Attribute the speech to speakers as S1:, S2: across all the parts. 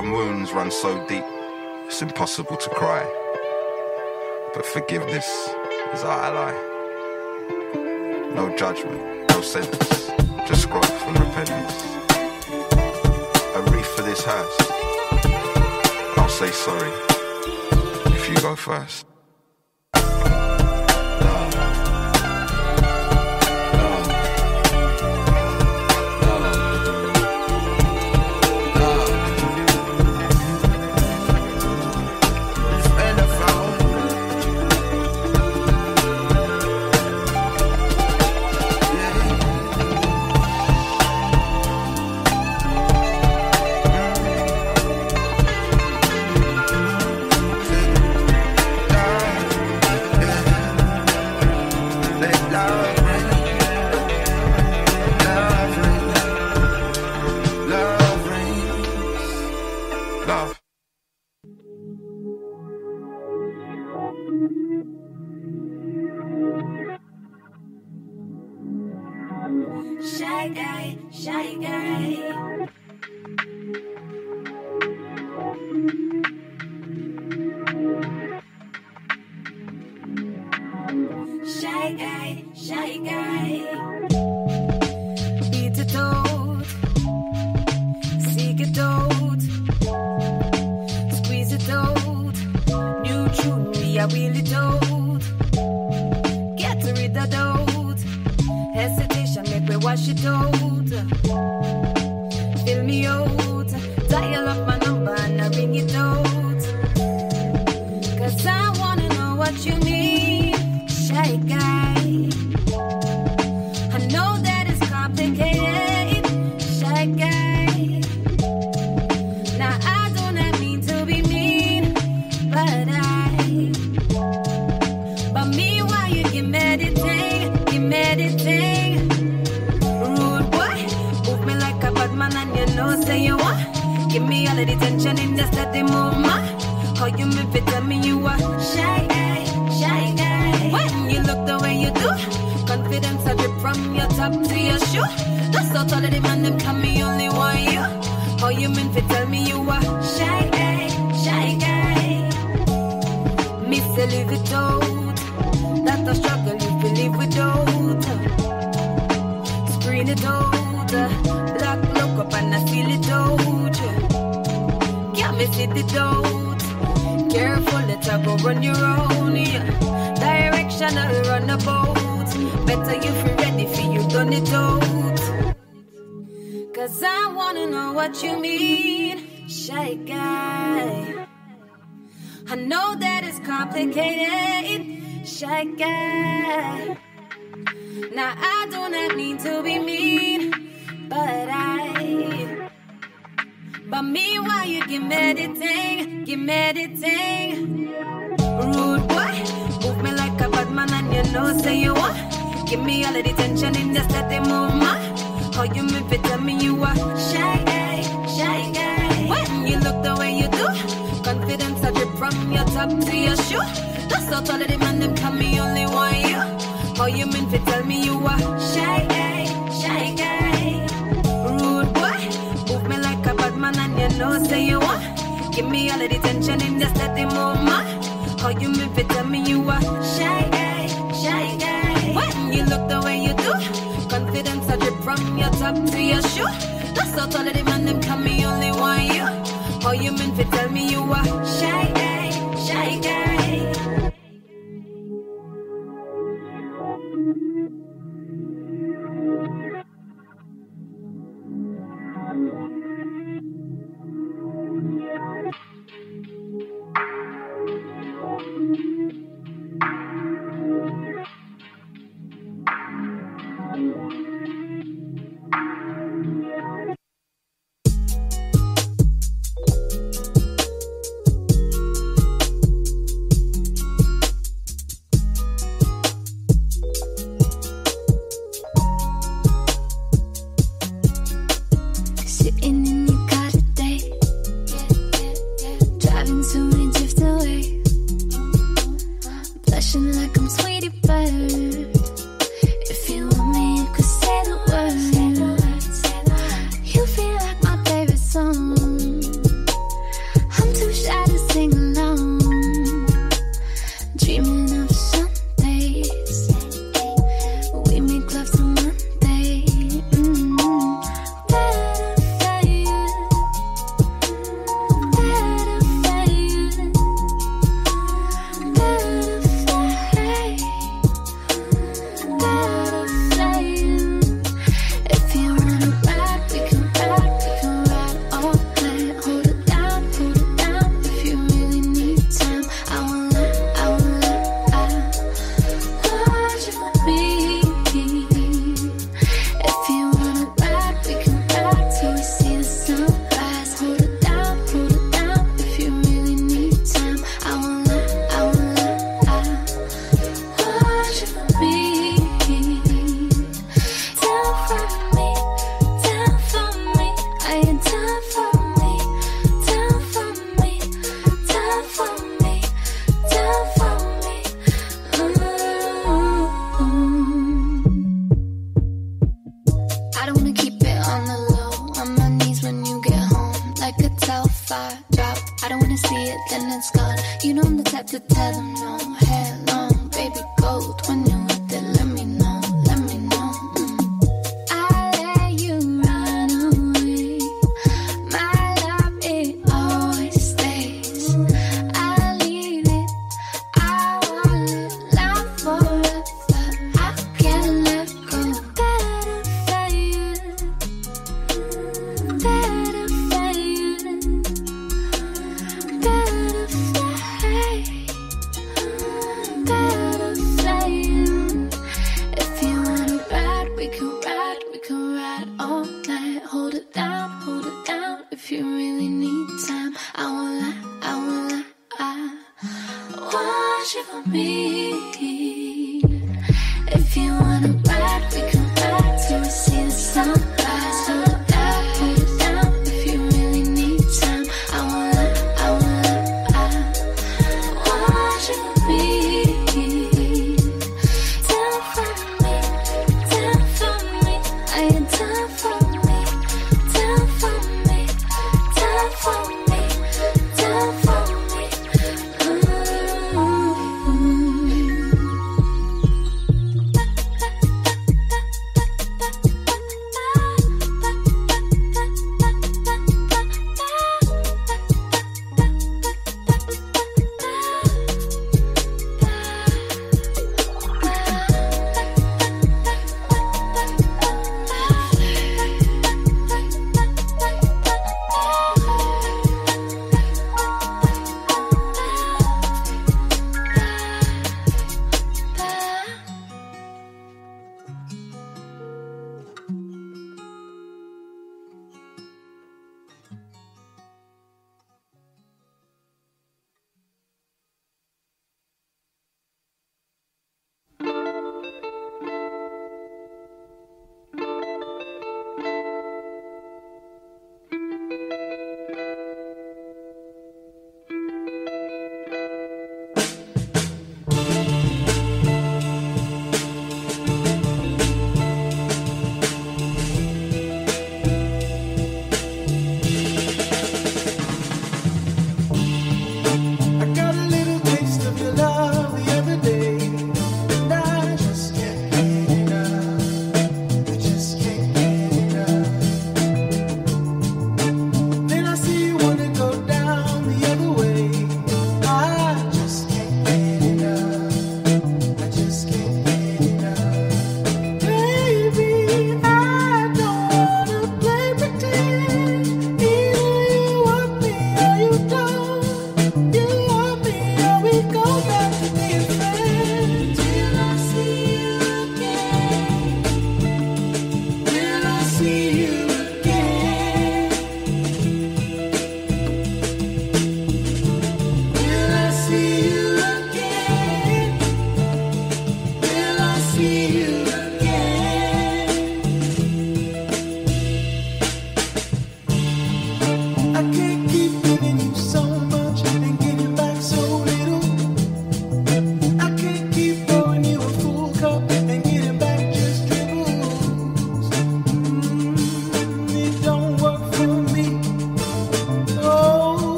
S1: Some wounds run so deep, it's impossible to cry. But forgiveness is our ally. No judgment, no sentence, just growth and repentance. A wreath for this house. I'll say sorry if you go first.
S2: know say you want. Give me all of the tension in just let it. How you move it tell me you are shy guy, shy guy. When you look the way you do, confidence I drip from your top to your shoe. That's all of the man, them come me only want you. How you mean to tell me you are shy guy, shy guy. Me a little it out, that the struggle you believe without. Screen it out, blood. me see the doubt. Careful, let her go run your own. Yeah. a boat. Better you feel ready for you done it out. Cause I wanna know what you mean, shy guy. I know that it's complicated, shy guy. Now I do not have mean to be mean. Give me at thing, give me at thing. Rude boy, move me like a bad man and you know say you want. Give me all of the tension in the steady movement. How you move it, tell me you are shy guy, shy guy. When you look the way you do, confidence I drip from your top to your shoe. That's not all of the man them that's nothing more ma. How you move it, tell me you are shy, shy guy. When you look the way you do, confidence I drip from your top to your shoe. That's all taller the man, them come me only want you. How you mean to tell me you are shy?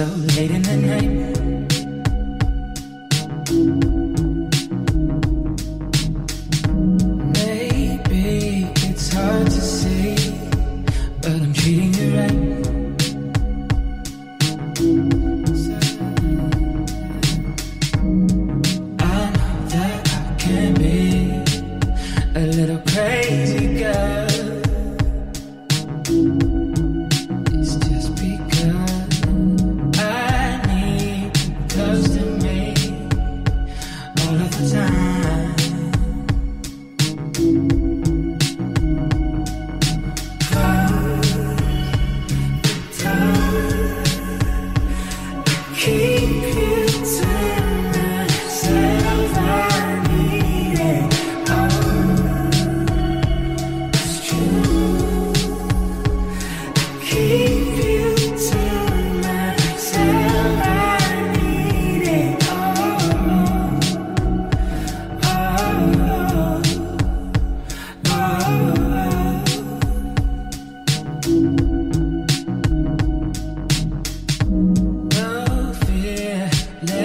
S3: So late in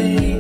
S3: lately.